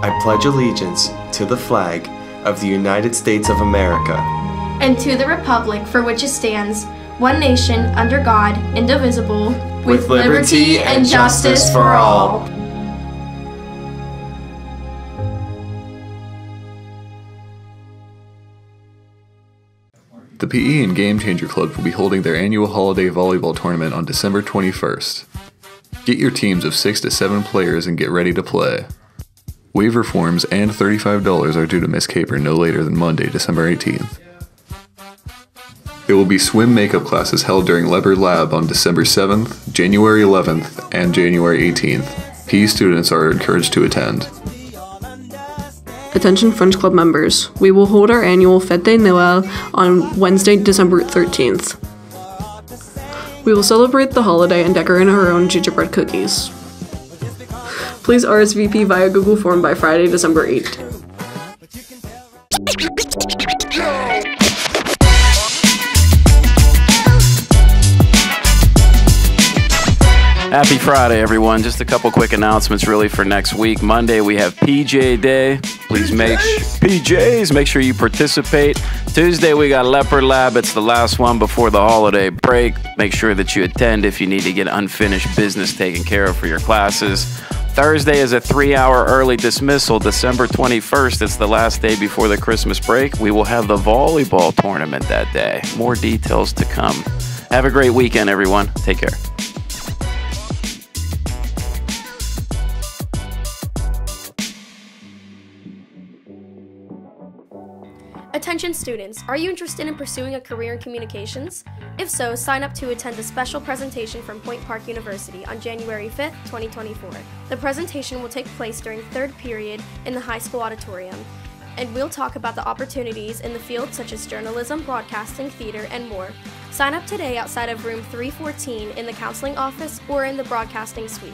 I pledge allegiance to the flag of the United States of America and to the republic for which it stands, one nation, under God, indivisible, with, liberty and justice for all. The PE and Game Changer Club will be holding their annual holiday volleyball tournament on December 21st. Get your teams of 6 to 7 players and get ready to play. Waiver forms and $35 are due to Miss Caper no later than Monday, December 18th. There will be swim makeup classes held during Leopard Lab on December 7th, January 11th, and January 18th. PE students are encouraged to attend. Attention French Club members, we will hold our annual Fête de Noël on Wednesday, December 13th. We will celebrate the holiday and decorate our own gingerbread cookies. Please RSVP via Google Form by Friday, December 8th. Happy Friday, everyone. Just a couple quick announcements really for next week. Monday, we have PJ Day. Please make sh- PJs, make sure you participate. Tuesday, we got Leopard Lab. It's the last one before the holiday break. Make sure that you attend if you need to get unfinished business taken care of for your classes. Thursday is a three hour early dismissal, December 21st. It's the last day before the Christmas break. We will have the volleyball tournament that day. More details to come. Have a great weekend, everyone. Take care. Attention students, are you interested in pursuing a career in communications? If so, sign up to attend a special presentation from Point Park University on January 5th, 2024. The presentation will take place during third period in the high school auditorium, and we'll talk about the opportunities in the field such as journalism, broadcasting, theater, and more. Sign up today outside of room 314 in the counseling office or in the broadcasting suite.